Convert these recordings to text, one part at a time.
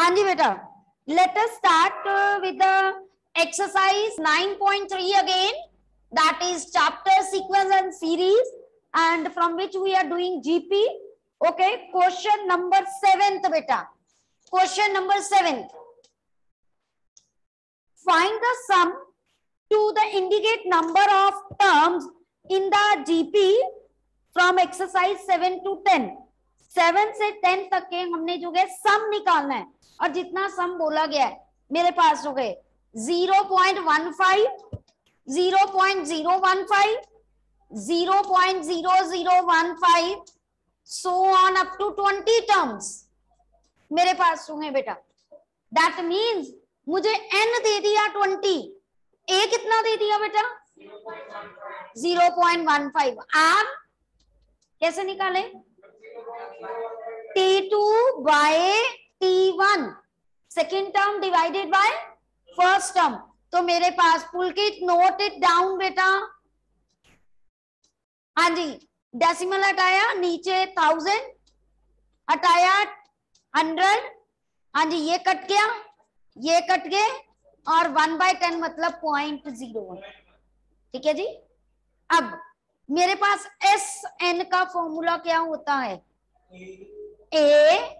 हाँ जी बेटा। Let us start with exercise 9.3 again that is chapter sequence and series and from which we are doing GP okay question number seventh बेटा। Question number seventh find the sum to the indicate number of terms in the GP from exercise seven to ten seven से ten तक के हमने जो है सम निकालना है। और जितना सम बोला गया है, मेरे पास हो गए zero point one five zero point zero one five zero point zero zero one five so on up to twenty terms मेरे पास होंगे बेटा। दैट मीन्स मुझे एन दे दिया ट्वेंटी ए कितना दे दिया बेटा? Zero point one five R कैसे निकाले? T two by T1 second term divided by first term. तो मेरे पास पुलकित नोट इट डाउन बेटा। हाँ जी डेसिमल हटाया, नीचे थाउज़ेंड हटाया हंड्रेड हाँ जी, ये कट गया, ये कट गए, और वन बाय टेन मतलब पॉइंट ज़ीरो ठीक है जी? अब, मेरे पास एस एन का फॉर्मूला क्या होता है? ए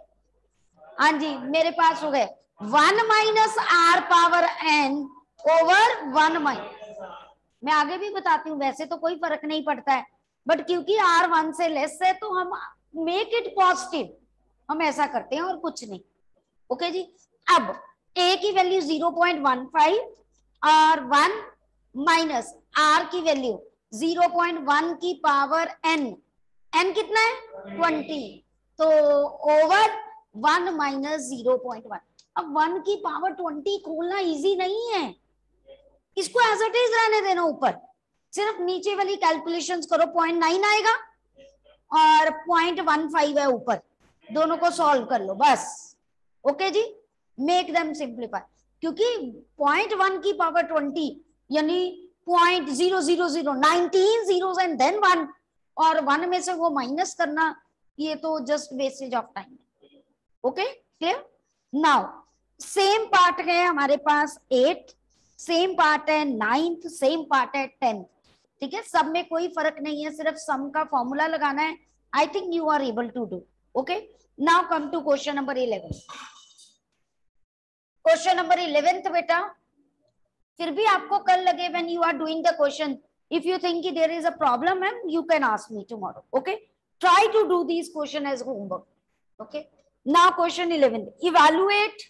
हाँ जी, मेरे पास हो गए। One minus R power N over one minus मैं आगे भी बताती हूँ, वैसे तो कोई फ़र्क नहीं पड़ता है। बट क्योंकि आर वन से लेस है तो हम मेक इट पॉजिटिव हम ऐसा करते हैं और कुछ नहीं। ओके okay जी? अब ए की value zero point one five और वन माइनस आर की वैल्यू ज़ीरो पॉइंट वन की पावर एन एन कितना है? ट्वेंटी तो over one minus zero point one. अब वन की पावर ट्वेंटी खोलना इजी नहीं है। इसको एज इट इज़ रहने देना ऊपर। सिर्फ़ नीचे वाली कैलकुलेशंस करो पॉइंट नाइन आएगा और पॉइंट वन फाइव है ऊपर। दोनों को सॉल्व कर लो, बस। ओके जी? मेक देम सिंप्लीफाई क्योंकि पॉइंट वन की पावर ट्वेंटी, यानी point zero zero zero nineteen zero and then one और वन में से वो माइनस करना, ये तो just wastage of time okay clear now same part है हमारे पास एट सेम पार्ट है नाइन्थ सेम पार्ट है टेंथ ठीक है? सब में कोई फ़र्क नहीं है, सिर्फ़ सम का फॉर्मूला लगाना है। I think you are able to do okay now come to question number eleven question number eleventh बेटा, फिर भी आपको कल लगे when you are doing the question if you think there is a problem, ma'am, you can ask me tomorrow. Okay? Try to do these question as homework. Okay? Now question 11. Evaluate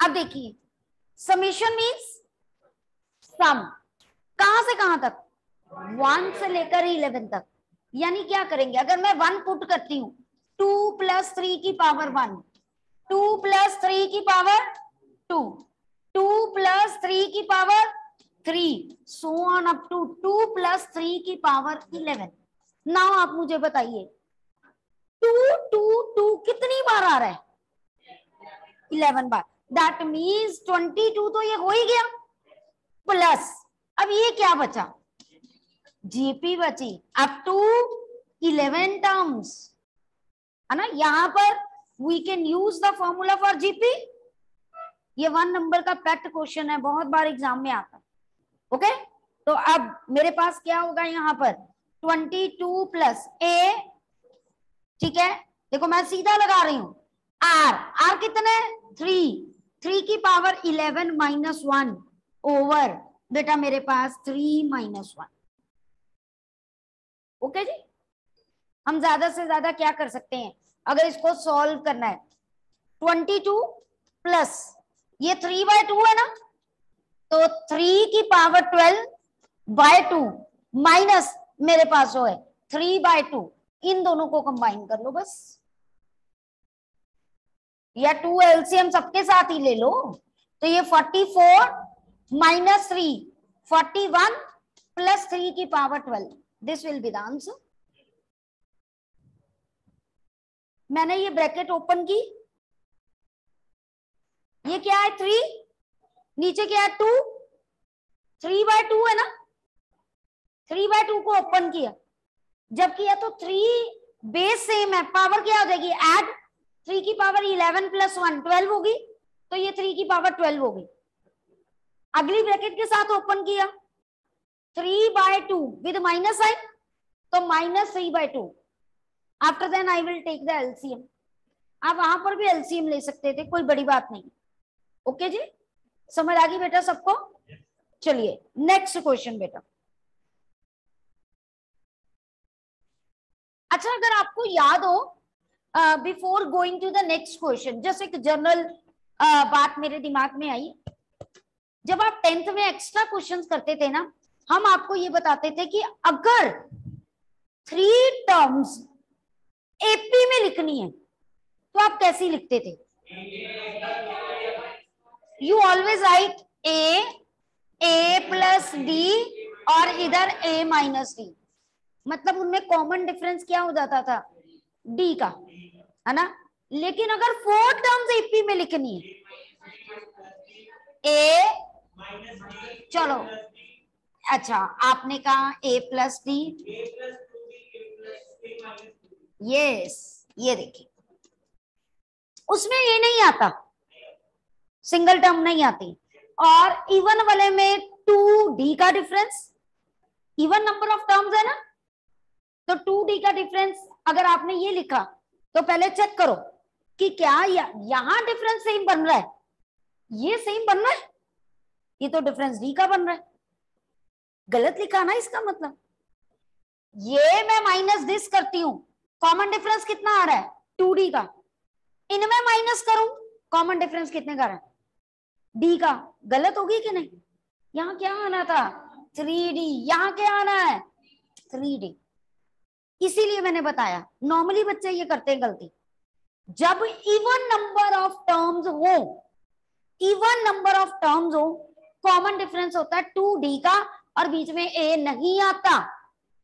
अब देखिए summation means सम कहाँ से कहाँ तक? One से लेकर eleven तक। यानी क्या करेंगे? अगर मैं वन पुट करती हूँ टू प्लस थ्री की power one two plus three की power two two plus three की power three so on up to two plus three की पावर इलेवन नाउ आप मुझे बताइए टू टू टू कितनी बार आ रहा है? इलेवन बार। दैट मीन्स ट्वेंटी टू तो ये हो ही गया। प्लस अब ये क्या बचा? जीपी बची। अप टू इलेवन टर्म्स है ना? यहाँ पर we can use the formula for GP ये वन नंबर का पेट क्वेश्चन है। बहुत बार एग्ज़ाम में आता है। ओके? तो अब मेरे पास क्या होगा यहाँ पर? ट्वेंटी टू प्लस ए ठीक है? देखो मैं सीधा लगा रही हूँ। आर आर कितने? थ्री। थ्री की power eleven minus one over, बेटा मेरे पास थ्री माइनस वन। ओके जी? हम ज़्यादा से ज़्यादा क्या कर सकते हैं? अगर इसको सॉल्व करना है। ट्वेंटी टू प्लस, ये थ्री बाय टू है ना? तो थ्री की power twelve by two minus मेरे पास जो है थ्री बाय टू इन दोनों को कंबाइन कर लो बस। या टू एलसीएम सबके साथ ही ले लो तो ये forty four minus three forty one plus three की power twelve this will be the answer मैंने ये ब्रैकेट ओपन की। ये क्या है थ्री नीचे क्या है? टू थ्री बाय टू है ना? थ्री बाय टू को ओपन किया। जब किया तो थ्री बेस सेम है। पावर क्या हो जाएगी? एड थ्री की power eleven plus one twelve होगी। तो ये थ्री की पावर ट्वेल्व होगी। अगली ब्रैकेट के साथ ओपन किया। Three by two with minus I तो minus three by two after then I will take the LCM आप वहाँ पर भी एलसीएम ले सकते थे, कोई बड़ी बात नहीं। ओके जी? समझ आ गई बेटा सबको? चलिए नेक्स्ट क्वेश्चन बेटा। अच्छा अगर आपको याद हो before going to the next question just एक जनरल uh, बात मेरे दिमाग में आई। जब आप टेंथ में एक्स्ट्रा क्वेश्चंस करते थे ना हम आपको ये बताते थे कि अगर थ्री टर्म्स एपी में लिखनी है तो आप कैसी लिखते थे? You always write A A plus D और इधर ए माइनस डी मतलब उनमें कॉमन डिफरेंस क्या हो जाता था? डी का, है ना? लेकिन अगर फोर टर्म्स एपी में लिखनी है ए चलो। अच्छा आपने कहा ए प्लस डी यस ये देखिए। उसमें ये नहीं आता। सिंगल टर्म नहीं आती। और इवन वाले में टू डी का difference even number of terms है ना? तो टू डी का डिफरेंस अगर आपने ये लिखा तो पहले चेक करो कि क्या यहाँ डिफरेंस सेम बन रहा है। ये सेम बन रहा है? ये तो डिफरेंस डी का बन रहा है। गलत लिखा ना इसका मतलब। ये मैं माइनस दिस करती हूँ कॉमन डिफरेंस कितना आ रहा है? टू डी का। इनमें माइनस करूँ कॉमन डिफरेंस कितने का रहा है? डी का गलत होगी कि नहीं? यहाँ क्या आना था? Three D. यहाँ क्या आना है? Three D. इसीलिए मैंने बताया नॉर्मली बच्चे ये करते हैं गलती। जब इवन नंबर ऑफ़ टर्म्स हो इवन नंबर ऑफ़ टर्म्स हो कॉमन डिफरेंस होता है टू डी का और बीच में ए नहीं आता।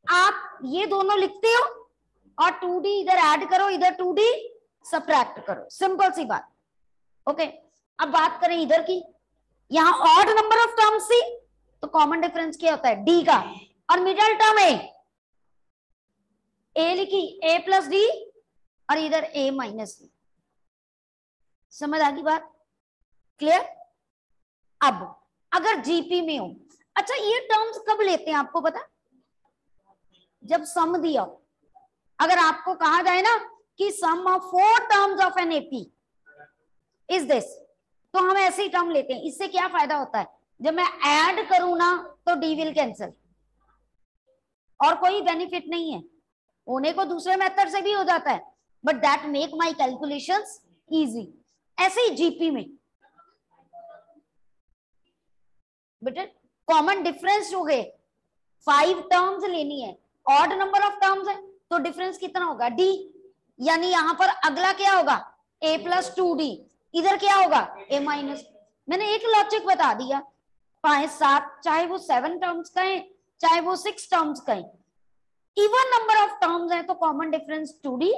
आप ये दोनों लिखते हो और टू डी इधर ऐड करो, इधर टू डी सब्ट्रैक्ट करो। सिंपल सी बात। ओके अब बात करें इधर की। यहाँ ऑड नंबर ऑफ़ टर्म्स थी तो कॉमन डिफरेंस क्या होता है? डी का। और मिडल टर्म ए ए लिखी ए प्लस डी और इधर ए माइनस डी समझ आ गई बात? क्लियर अब, अगर जीपी में हो अच्छा ये टर्म्स कब लेते हैं आपको पता? जब सम दिया अगर आपको कहा जाए ना कि sum of four terms of an AP is this तो हम ऐसे ही टर्म लेते हैं। इससे क्या फ़ायदा होता है? जब मैं ऐड करूँ ना तो डी विल कैंसिल और कोई बेनिफिट नहीं है। होने को दूसरे मेथड से भी हो जाता है। But that make my calculation easy ऐसे ही जीपी में। बेटे कॉमन डिफरेंस हो गए। फाइव टर्म्स लेनी है। ऑड नंबर ऑफ़ टर्म्स है तो डिफरेंस कितना होगा? डी यानी यहाँ पर अगला क्या होगा? ए प्लस टू डी इधर क्या होगा? ए माइनस मैंने एक लॉजिक बता दिया। पाँच सात, चाहे वो सेवन टर्म्स का है चाहे वो सिक्स टर्म्स का है इवन नंबर ऑफ़ टर्म्स है तो common difference two D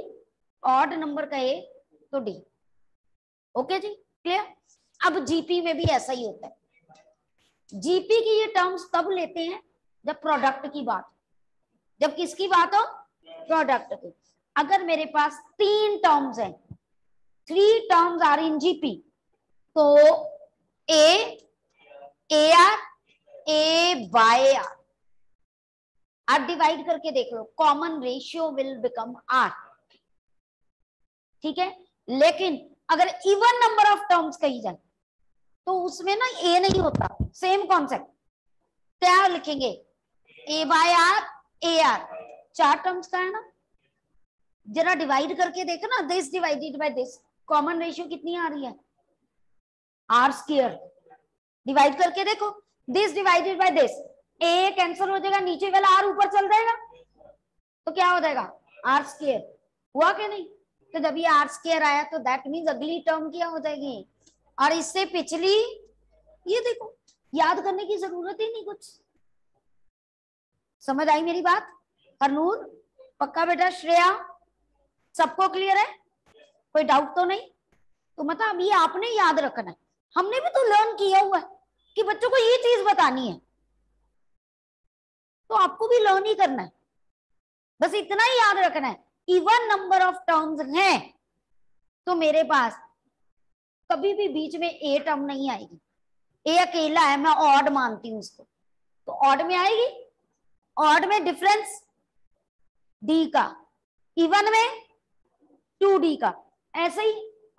odd number का ए तो डी ओके जी? क्लियर अब जीपी में भी ऐसा ही होता है। जीपी की ये टर्म्स तब लेते हैं? जब प्रोडक्ट की बात जब किसकी बात हो? प्रोडक्ट की। अगर मेरे पास तीन टर्म्स हैं इन जीपी तो A A R A by R आप डिवाइड करके देख लो. Common ratio will become R ठीक है? लेकिन अगर इवन नंबर ऑफ़ टर्म्स कही जाए तो उसमें ना ए नहीं होता. सेम कॉन्सेप्ट क्या लिखेंगे? A by R A R चार टर्म्स का है ना? जरा डिवाइड करके देखो ना this divided by this common ratio कितनी आ रही है? आर स्केयर डिवाइड करके देखो। This divided by this A cancel हो जाएगा, नीचे वाला आर ऊपर चल जाएगा। तो क्या हो जाएगा? आर स्केयर हुआ कि नहीं? तो जब ये आर स्केयर आया तो दैट मीन्स अगली टर्म क्या हो जाएगी? और इससे पिछली, ये देखो, याद करने की ज़रूरत ही नहीं कुछ। समझ आई मेरी बात? हरनूर, पक्का बेटा, श्रेया, सबको क्लियर है? कोई डाउट तो नहीं? तो मतलब ये आपने याद रखना है। हमने भी तो लर्न किया हुआ है कि बच्चों को ये चीज़ बतानी है। तो आपको भी लर्न ही करना है। बस इतना ही याद रखना है इवन नंबर ऑफ़ टर्म्स हैं। तो मेरे पास कभी भी बीच में ए टर्म नहीं आएगी। ए अकेला है, मैं ऑड मानती हूँ उसको। तो ऑड में आएगी? ऑड में डिफरेंस डी का। इवन में टू डी का। ऐसे ही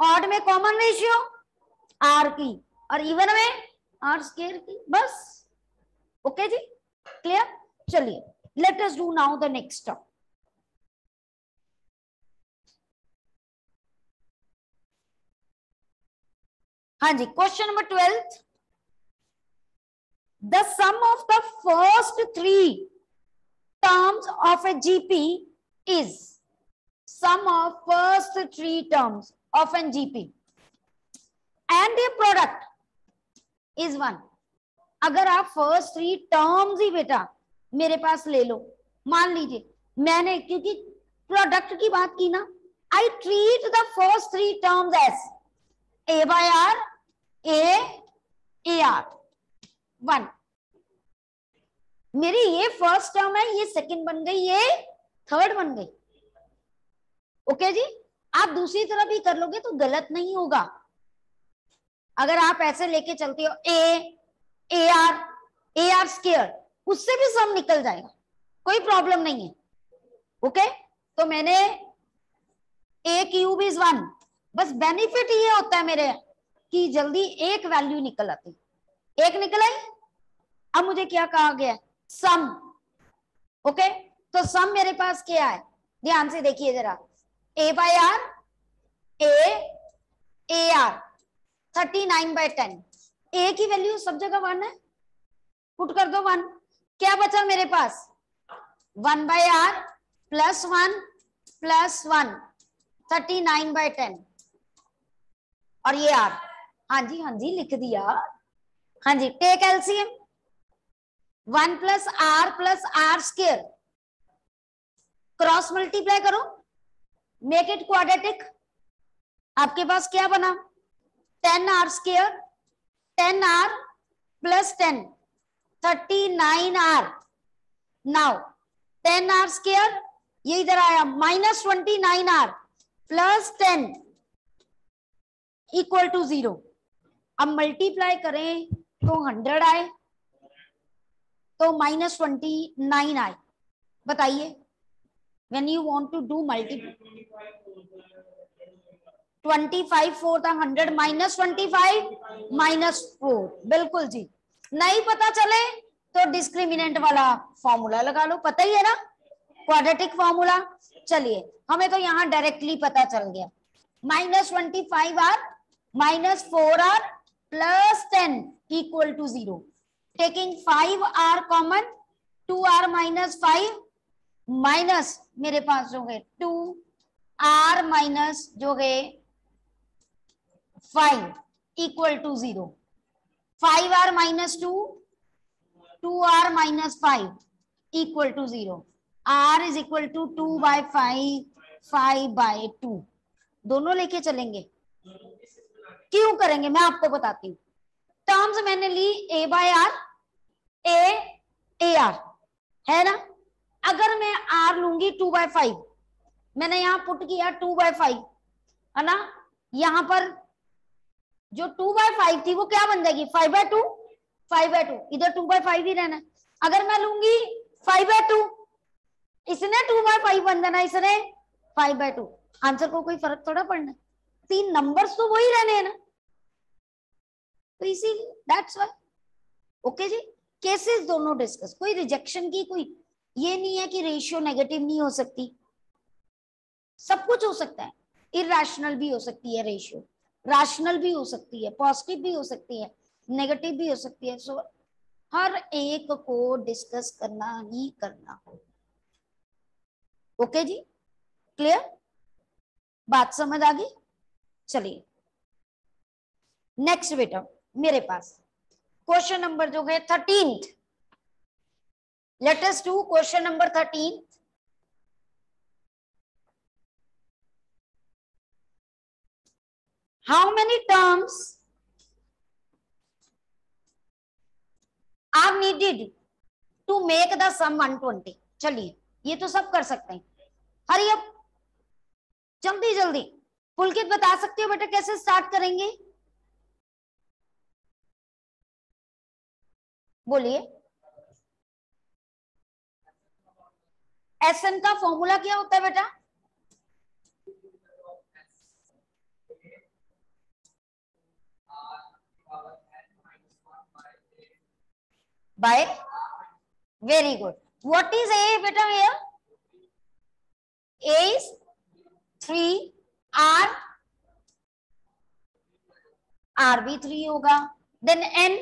ऑड में कॉमन रेशियो आर की और इवन में आर स्केयर की, बस। ओके जी? क्लियर चलिए let us do now the next top हाँ जी question number twelfth the sum of the first three terms of a GP is sum of first three terms of an GP and a product is one. अगर आप first three terms ही बेटा मेरे पास ले लो, मान लीजिए, मैंने क्योंकि प्रोडक्ट की बात की ना I treat the first three terms as A by R A A R one मेरी ये फ़र्स्ट टर्म है, ये सेकंड बन गई, ये थर्ड बन गई। ओके जी? आप दूसरी तरफ़ भी कर लोगे तो गलत नहीं होगा। अगर आप ऐसे लेके चलते हो A A R A R square उससे भी सम निकल जाएगा। कोई प्रॉब्लम नहीं है। ओके? तो मैंने ए क्यूब इज़ वन बस बेनिफिट ये होता है मेरे, कि जल्दी एक वैल्यू निकल आती। एक निकल आई? अब मुझे क्या कहा गया? Sum okay? तो सम मेरे पास क्या है? ध्यान से देखिए जरा। A by R A A R thirty nine by ten A की वैल्यू सब जगह वन है। पुट कर दो वन क्या बचा मेरे पास? One by R plus one plus one thirty nine by ten और ये आर हाँ जी हाँ जी, लिख दिया। हाँ जी take LCM one plus R plus R square cross multiply करो। मेक इट क्वाड्रेटिक आपके पास क्या बना? Ten R square ten R plus ten thirty nine R now ten R square ये इधर आया minus twenty nine R plus ten equal to zero अब multiply करें तो हंड्रेड आए तो माइनस ट्वेंटी नाइन आए। बताइए when you want to do multiple 25 4 था 100 माइनस 25 माइनस 4 बिल्कुल जी। नहीं पता चले तो डिस्क्रिमिनेंट वाला फॉर्मूला लगा लो। पता ही है ना? क्वाड्रेटिक फॉर्मूला चलिए, हमें तो यहाँ डायरेक्टली पता चल गया। Minus twenty five R minus four R plus ten equal to zero taking five R common two R minus five minus, मेरे पास जो है टू, आर माइनस जो है five, equal to zero. Five R minus two two R minus five, equal to zero. R is equal to two by five five by two. दोनों लेके चलेंगे। क्यों करेंगे? मैं आपको बताती हूँ। टर्म्स मैंने ली A by R, A A R. है ना? अगर मैं आर लूँगी टू बाय फाइव मैंने यहाँ पुट किया टू बाय फाइव है ना? यहाँ पर जो टू बाय फाइव थी, वो क्या बन जाएगी? Five by two five by two इधर टू बाय फाइव ही रहना अगर मैं लूँगी फाइव बाय टू इसने टू बाय फाइव बन जाना इसने फाइव बाय टू आंसर को कोई फ़र्क थोड़ा पड़ना तीन नंबर्स तो वही रहने हैं ना। तो इसीलिए दैट्स वाई ओके जी? केसेस दोनों डिस्कस कोई रिजेक्शन की, कोई ये नहीं है कि रेशियो नेगेटिव नहीं हो सकती। सब कुछ हो सकता है। इरेशनल भी हो सकती है रेशियो राशनल भी हो सकती है। पॉजिटिव भी हो सकती है। नेगेटिव भी हो सकती है। सो हर एक को डिस्कस करना ही करना हो ओके जी? क्लियर बात समझ आ गई? चलिए। नेक्स्ट बेटा, मेरे पास। क्वेश्चन नंबर जो है thirteenth Let us do question number 13. How many terms are needed to make the sum 120 चलिए, ये तो सब कर सकते हैं। हरी अब, जल्दी जल्दी। पुलकित बता सकते हो बेटा, कैसे स्टार्ट करेंगे? बोलिए। एस एन का फॉर्मूला क्या होता है बेटा? By very good what is A बेटा A is three R R भी थ्री होगा. देन एन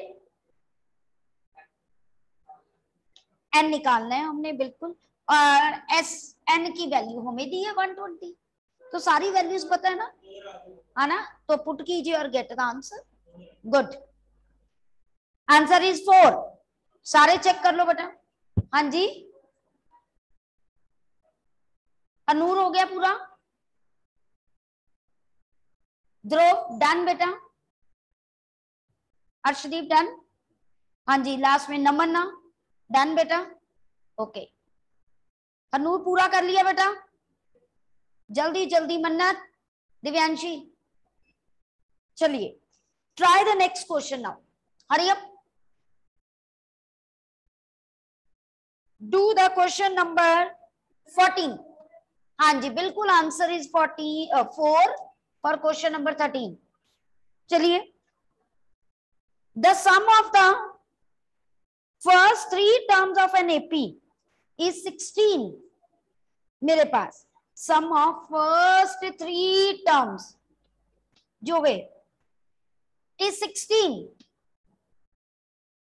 एन निकालना है हमने, बिल्कुल. और एस एन की वैल्यू हमें दी है वन ट्वेंटी तो सारी वैल्यूज़ पता है ना? है ना? तो पुट कीजिए और get the answer good answer is four सारे चेक कर लो बेटा। हाँ जी? अनूर हो गया पूरा। ध्रुव डन बेटा। अर्शदीप डन हाँ जी लास्ट में नमन ना डन बेटा। ओके अनूर पूरा कर लिया बेटा। जल्दी जल्दी मन्नत, दिव्यांशी। चलिए try the next question now hurry up. Do the question number fourteen हाँ जी, बिल्कुल answer is forty four for question number thirteen चलिए। The sum of the first three terms of an AP is sixteen मेरे पास। Sum of first three terms जो वे is sixteen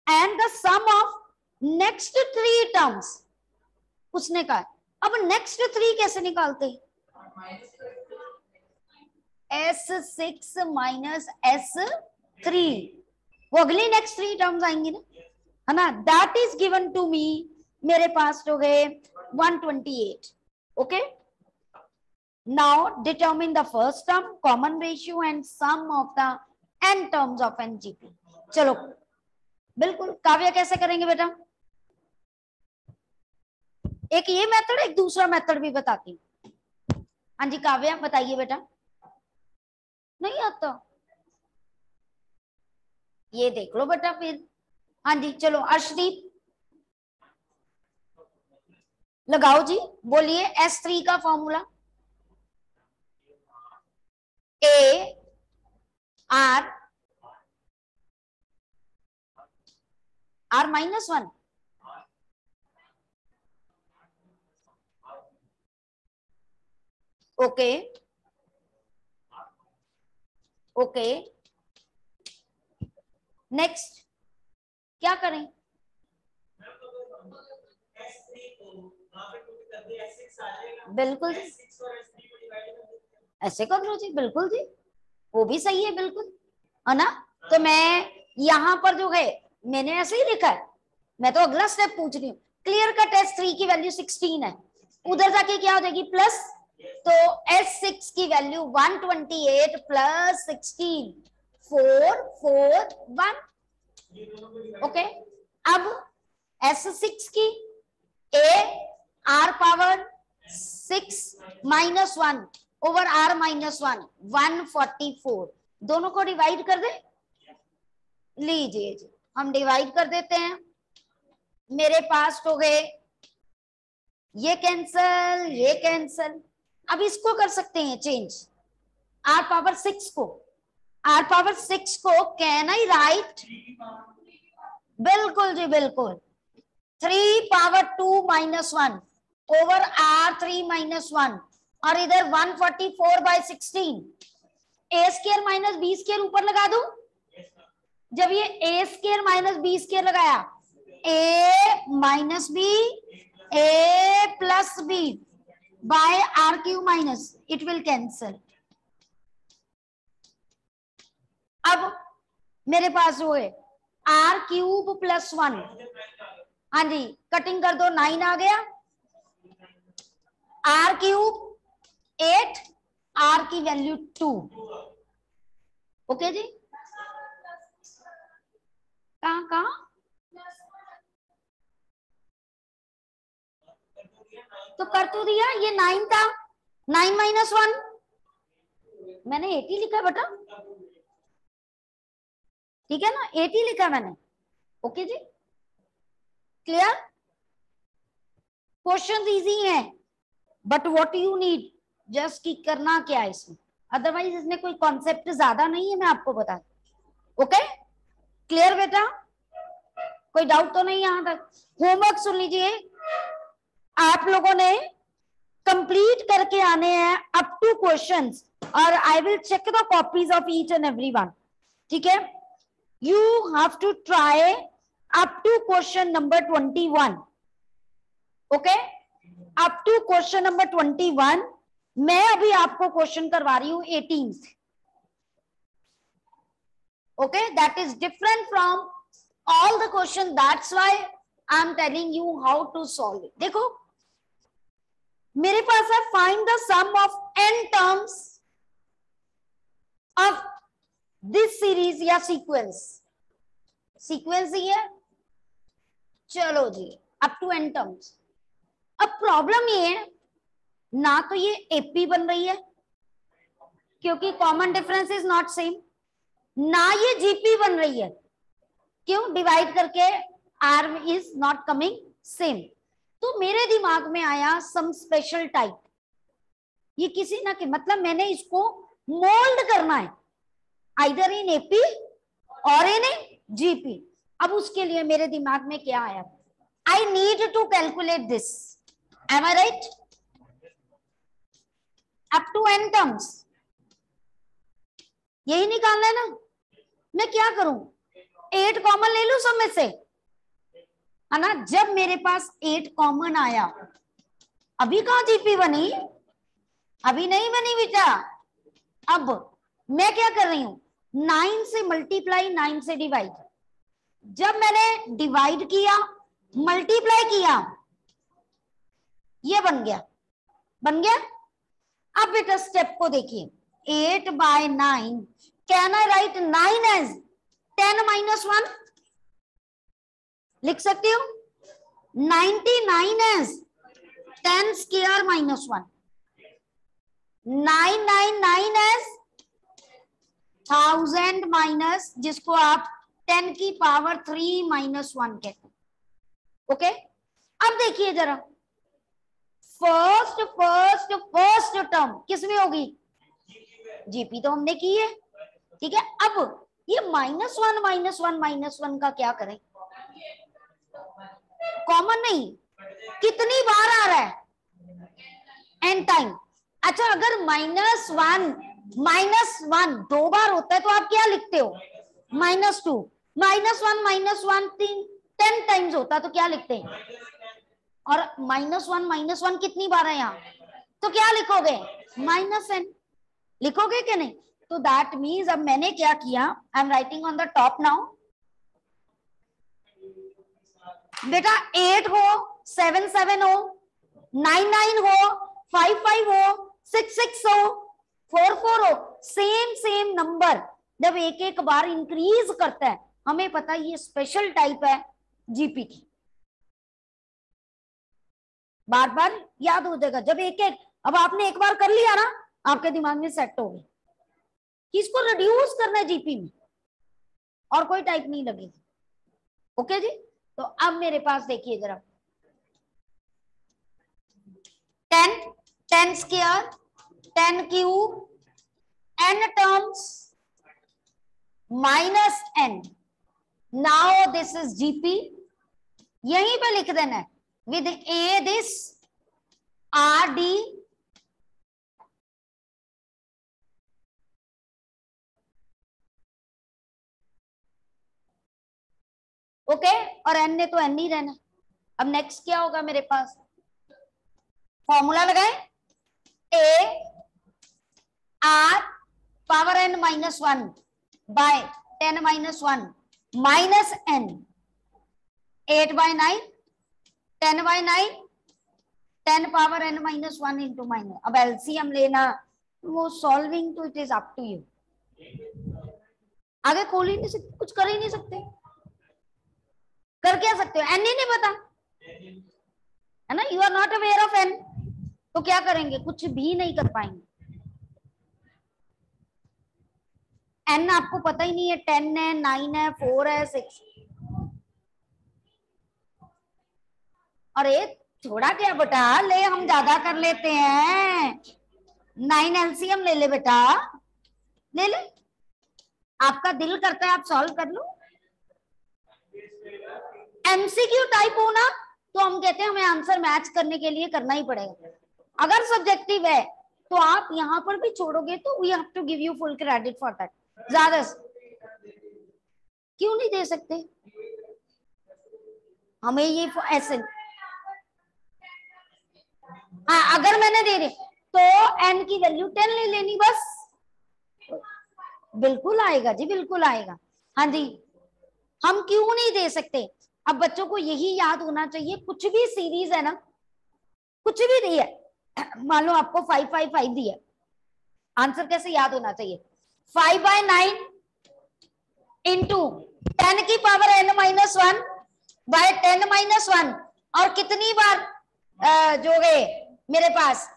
and the sum of next three terms उसने कहा, अब next three कैसे निकालते S six minus S three वो अगली next three terms आएँगी ना? है ना? That is given to me मेरे पास जो है 128 okay now determine the first term common ratio and sum of the N terms of an GP चलो। बिल्कुल, काव्य कैसे करेंगे बेटा? एक ये मेथड एक दूसरा मेथड भी बताती हूँ। हाँ जी, काव्या, बताइए बेटा। नहीं आता। ये देख लो बेटा फिर। हाँ जी, चलो, अर्शदीप। लगाओ जी, बोलिए एस थ्री का formula A R R minus one okay okay next क्या करें? बिल्कुल जी। ऐसे कर लो जी बिल्कुल जी। वो भी सही है बिल्कुल। है ना? तो मैं यहाँ पर जो है मैंने ऐसे ही लिखा है। मैं तो अगला स्टेप पूछ रही हूँ। क्लियर कट एस थ्री की वैल्यू सिक्सटीन है। उधर जाके क्या हो जाएगी? प्लस तो एस सिक्स की value one twenty eight plus sixteen four four one okay अब एस सिक्स की A R power six minus one over R minus one one forty four दोनों को डिवाइड कर दे। लीजिए जी। हम डिवाइड कर देते हैं। मेरे पास हो गए। ये कैंसल ये कैंसल अब इसको कर सकते हैं चेंज आर पावर सिक्स को। आर पावर सिक्स को कैन आई राइट बिल्कुल जी, बिल्कुल। Three power two minus one over R three minus one और इधर one forty four by sixteen A square minus B square ऊपर लगा दू? जब ये A square minus B square लगाया A minus B A plus B by R Q minus it will cancel अब मेरे पास वो है आर क्यूब प्लस वन हाँ जी कटिंग कर दो नाइन आ गया। आर क्यूब एट आर की वैल्यू टू ओके जी? कहा कहा? तो कर तो दिया, ये नाइन था। नाइन माइनस वन मैंने एटी लिखा बेटा। ठीक है ना? एटी लिखा मैंने। ओके जी? क्लियर क्वेश्चन इजी है। But what you need just की करना क्या है इसमें? अदरवाइज़ इसमें कोई कॉन्सेप्ट ज़्यादा नहीं है, मैं आपको बता ओके क्लियर बेटा? कोई डाउट तो नहीं यहाँ तक? होमवर्क सुन लीजिए। आप लोगों ने कंप्लीट करके आने हैं अप टू क्वेश्चंस और I will check the copies of each and every one ठीक है? You have to try up to question number twenty one okay up to question number twenty one मैं अभी आपको question करवा रही हूँ eighteen से। Okay that is different from all the question that's why I am telling you how to solve it देखो, मेरे पास है find the sum of N terms of this series या सीक्वेंस सीक्वेंस ही है। चलो जी अप टू एन टर्म्स अब प्रॉब्लम ये है, ना तो ये एपी बन रही है, क्योंकि common difference is not same ना ये जीपी बन रही है, क्यों? डिवाइड करके R is not coming same तो मेरे दिमाग में आया सम स्पेशल टाइप ये किसी ना कि मतलब मैंने इसको मोल्ड करना है आइदर इन एपी और इन जीपी अब उसके लिए मेरे दिमाग में क्या आया? I need to calculate this am I right up to N terms यही निकालना है ना? मैं क्या करूँ? एट कॉमन ले लू सब में से? है ना? जब मेरे पास एट कॉमन आया, अभी कहा जीपी बनी? अभी नहीं बनी बेटा। अब मैं क्या कर रही हूँ? नाइन से मल्टीप्लाई नाइन से डिवाइड जब मैंने डिवाइड किया मल्टीप्लाई किया ये बन गया। बन गया? अब बेटा स्टेप को देखिए। Eight by nine can I write nine as ten minus one लिख सकती हो? Ninety nine as ten square minus one nine nine nine as thousand minus जिसको आप टेन की पावर थ्री माइनस वन कहते हैं। ओके अब देखिए जरा। फ़र्स्ट फ़र्स्ट फ़र्स्ट टर्म किसमें होगी जीपी तो हमने की है। ठीक है, अब ये minus one minus one minus one का क्या करें? कॉमन नहीं। कितनी बार आ रहा है? एन टाइम अच्छा अगर माइनस वन माइनस वन दो बार होता है तो आप क्या लिखते हो? Minus two minus one minus one तीन टेन टाइम्स होता है तो क्या लिखते हैं? और माइनस वन माइनस वन कितनी बार है यहाँ? तो क्या लिखोगे? माइनस एन लिखोगे कि नहीं? तो दैट मीन्स अब मैंने क्या किया? I am writing on the top now बेटा एट हो सेवन सेवन हो नाइन नाइन हो फाइव फाइव हो सिक्स सिक्स हो फोर फोर हो सेम सेम नंबर जब एक एक बार इंक्रीज करता है, हमें पता ये स्पेशल टाइप है जीपी की बार बार याद हो जाएगा। जब एक एक, अब आपने एक बार कर लिया ना, आपके दिमाग में सेट हो गई। किसको रिड्यूस करना है जीपी में? और कोई टाइप नहीं लगेगी। ओके जी? तो अब मेरे पास देखिए जरा। Ten ten square ten cube N terms minus N now this is GP यहीं पे लिख देना है। With A this R D okay? okay? और एन ने तो एन ही रहना। अब नेक्स्ट क्या होगा मेरे पास? फॉर्मूला लगाए। A R power N minus one by ten minus one minus N eight by nine ten by nine, ten power N minus one into minus, अब एलसीएम लेना, वो सॉल्विंग तो it is up to you. आगे खोल ही नहीं सकते कुछ कर ही नहीं सकते। कर क्या सकते हो? एन ही नहीं पता। है ना? You are not aware of N तो क्या करेंगे? कुछ भी नहीं कर पाएँगे। एन आपको पता ही नहीं है, टेन है, नाइन है, फोर है, सिक्स। अरे थोड़ा क्या बेटा? ले हम ज़्यादा कर लेते हैं। नाइन एलसीएम ले ले बेटा। ले ले। आपका दिल करता है आप सॉल्व कर लो। एमसीक्यू टाइप हो ना तो हम कहते हैं हमें आंसर मैच करने के लिए करना ही पड़ेगा। अगर सब्जेक्टिव है तो आप यहाँ पर भी छोड़ोगे तो we have to give you full credit for that ज़्यादा क्यों नहीं दे सकते? हमें ये ऐसे हाँ अगर मैंने दे दी तो एन की वैल्यू टेन ले लेनी बस। बिल्कुल आएगा जी, बिल्कुल आएगा। हाँ जी, हम क्यों नहीं दे सकते? अब बच्चों को यही याद होना चाहिए, कुछ भी सीरीज़ है ना, कुछ भी दी है। मान लो आपको फाइव फाइव फाइव दी है। आंसर कैसे याद होना चाहिए? Five by nine into ten की power N minus one by ten minus one और कितनी बार जो गए मेरे पास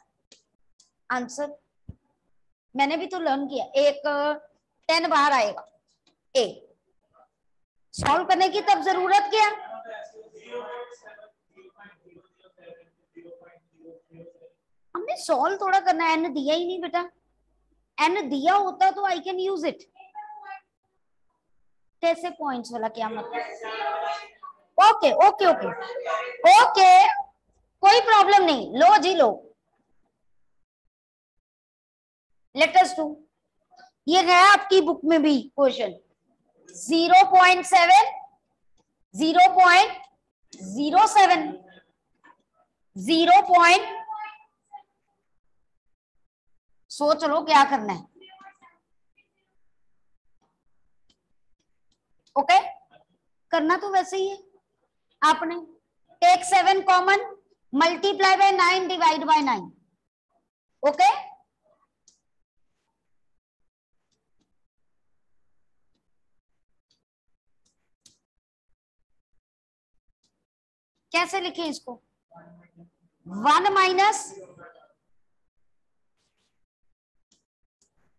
आंसर मैंने भी तो लर्न किया। एक टेन बाहर आएगा। ए सॉल्व करने की तब ज़रूरत क्या? हमने सॉल्व थोड़ा करना एन दिया ही नहीं बेटा। एन दिया होता तो आई कैन यूज़ इट कैसे पॉइंट्स वाला क्या मतलब? ओके ओके ओके ओके कोई प्रॉब्लम नहीं, लो जी लो। लेटेस्ट टू ये है आपकी बुक में भी question. Zero point seven, zero point zero seven, zero point सोच लो क्या करना है। Okay okay? करना तो वैसे ही है। आपने take seven common multiply by nine divide by nine okay कैसे लिखें इसको? वन माइनस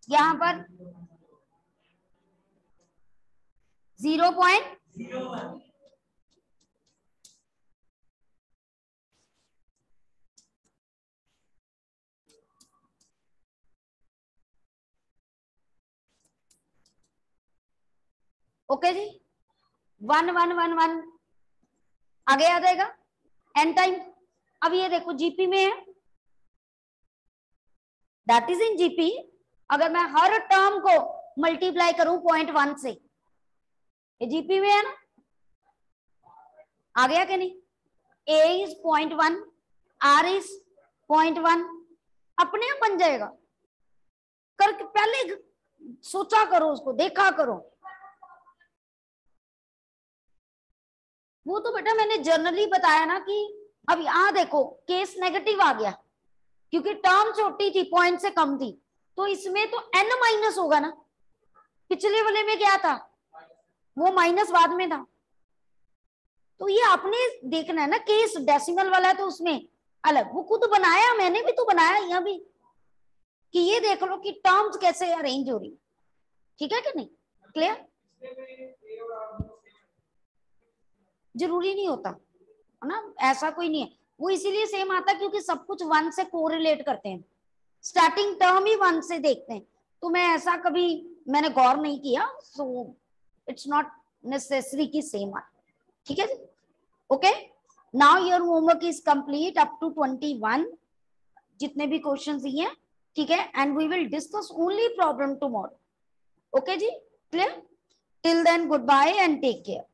यहाँ पर ज़ीरो पॉइंट ओके जी? वन वन वन वन आगे आ जाएगा? एन टाइम अब ये देखो जीपी में है। दैट इज़ इन जीपी अगर मैं हर टर्म को मल्टीप्लाई करूँ पॉइंट वन से, ये जीपी में है ना? आ गया कि नहीं? A is point one R is point one अपने आप बन जाएगा। कर पहले सोचा करो उसको, देखा करो। वो तो बेटा मैंने जर्नली बताया ना कि अब यहाँ देखो केस नेगेटिव आ गया। क्योंकि टर्म छोटी थी पॉइंट से कम थी। तो इसमें तो एन माइनस होगा ना। पिछले वाले में क्या था? वो माइनस बाद में था। तो ये आपने देखना है ना केस डेसिमल वाला है तो उसमें अलग। वो खुद बनाया, मैंने भी तो बनाया यहाँ भी। कि ये देख लो कि टर्म्स कैसे अरेंज हो रही। ठीक है कि नहीं? क्लियर ज़रूरी नहीं होता, है ना? ऐसा कोई नहीं है। वो इसीलिए सेम आता क्योंकि सब कुछ वन से कोरिलेट करते हैं। स्टार्टिंग टर्म ही वन से देखते हैं। तो मैं ऐसा कभी, मैंने गौर नहीं किया सो इट्स नॉट नेसेसरी की सेम आए। ठीक है okay now your homework is complete up to twenty one जितने भी क्वेश्चन दिए हैं, ठीक है? And we will discuss only problem tomorrow okay ji? Clear till then good bye and take care